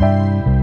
Música